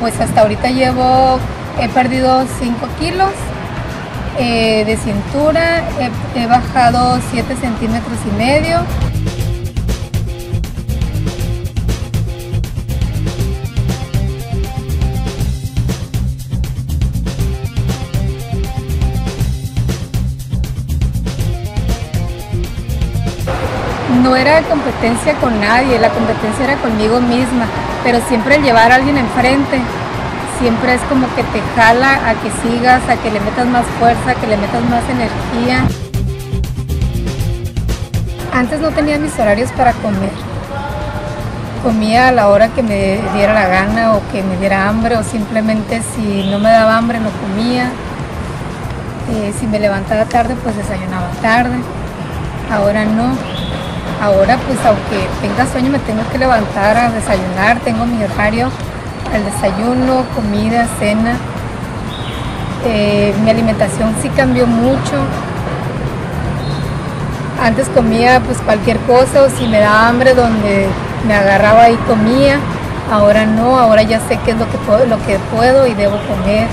Pues hasta ahorita llevo, he perdido 5 kilos eh, de cintura, he, he bajado 7 centímetros y medio. No era competencia con nadie, la competencia era conmigo misma, pero siempre el llevar a alguien enfrente, siempre es como que te jala a que sigas, a que le metas más fuerza, a que le metas más energía. Antes no tenía mis horarios para comer. Comía a la hora que me diera la gana o que me diera hambre o simplemente si no me daba hambre no comía. Eh, si me levantaba tarde pues desayunaba tarde. Ahora no. Ahora pues aunque tenga sueño me tengo que levantar a desayunar, tengo mi horario, el desayuno, comida, cena. Eh, mi alimentación sí cambió mucho. Antes comía pues cualquier cosa o si me daba hambre donde me agarraba y comía. Ahora no, ahora ya sé qué es lo que puedo, lo que puedo y debo comer.